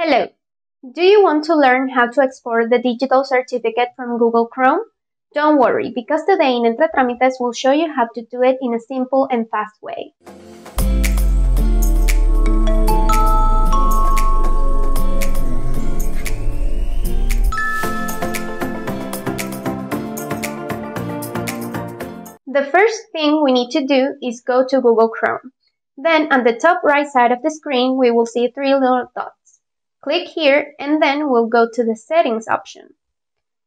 Hello! Do you want to learn how to export the digital certificate from Google Chrome? Don't worry, because today in Entre Trámites we'll show you how to do it in a simple and fast way. The first thing we need to do is go to Google Chrome. Then on the top right side of the screen we will see three little dots. Click here and then we'll go to the Settings option.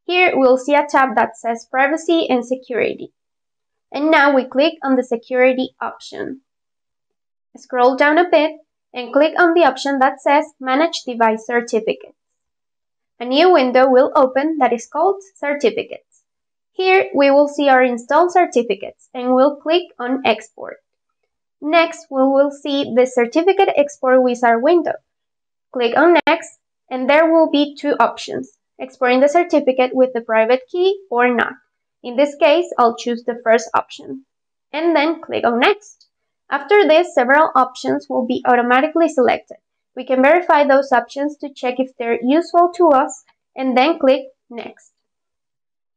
Here we'll see a tab that says Privacy and Security. And now we click on the Security option. Scroll down a bit and click on the option that says Manage Device Certificates. A new window will open that is called Certificates. Here we will see our installed certificates and we'll click on Export. Next, we will see the Certificate Export Wizard window Click on Next, and there will be two options, exporting the certificate with the private key or not. In this case, I'll choose the first option. And then click on Next. After this, several options will be automatically selected. We can verify those options to check if they're useful to us, and then click Next.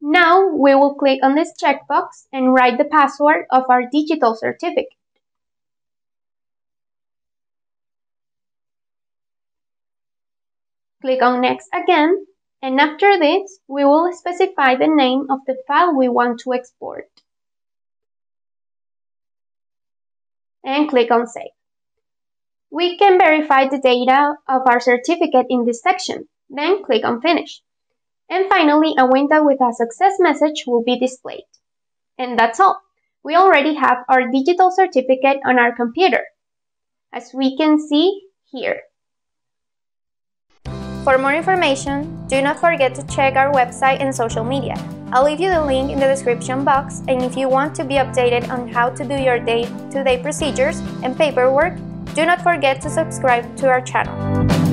Now, we will click on this checkbox and write the password of our digital certificate. Click on Next again, and after this, we will specify the name of the file we want to export. And click on Save. We can verify the data of our certificate in this section, then click on Finish. And finally, a window with a success message will be displayed. And that's all. We already have our digital certificate on our computer, as we can see here. For more information, do not forget to check our website and social media. I'll leave you the link in the description box and if you want to be updated on how to do your day-to-day -day procedures and paperwork, do not forget to subscribe to our channel.